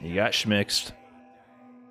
You got schmixed.